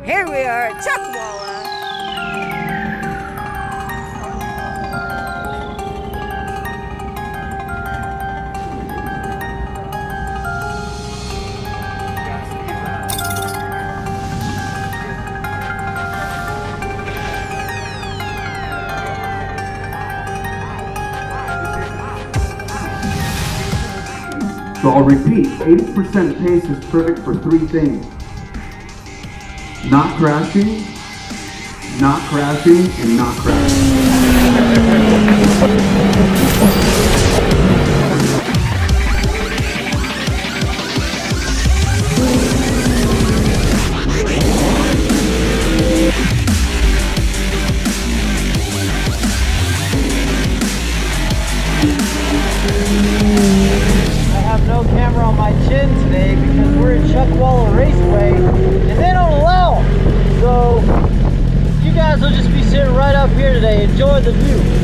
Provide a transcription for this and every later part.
Here we are at. So I'll repeat, 80% pace is perfect for three things. Not crashing, not crashing, and not crashing. I have no camera on my chin today because we're at Chuckwalla Raceway and they don't The view.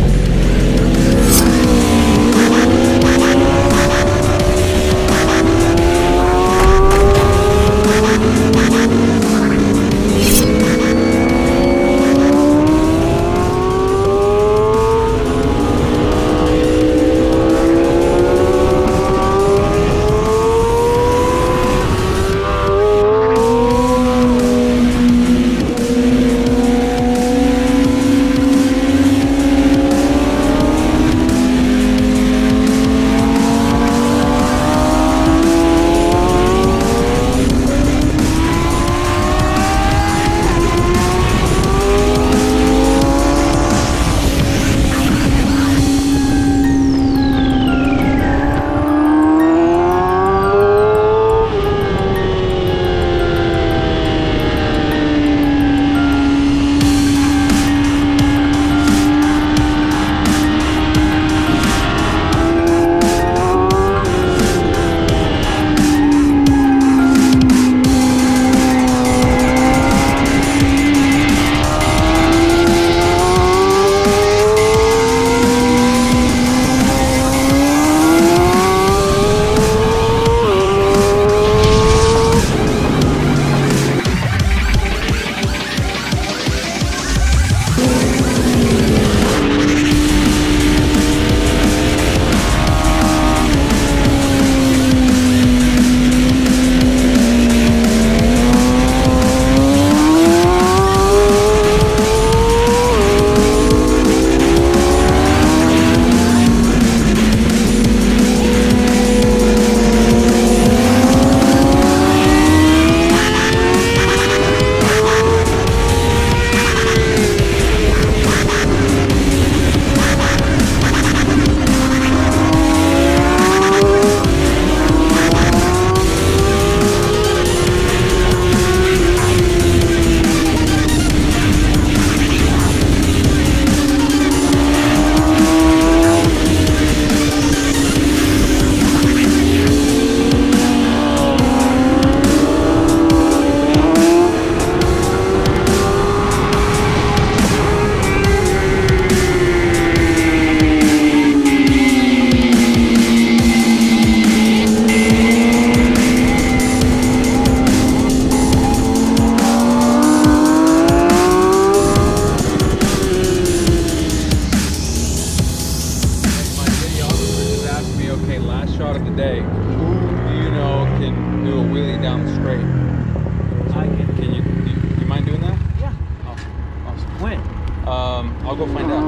Of the day, who do you know can do a wheelie down the straight? I can. Can you, do you, do you mind doing that? Yeah. Awesome. awesome. When? Um, I'll go find out.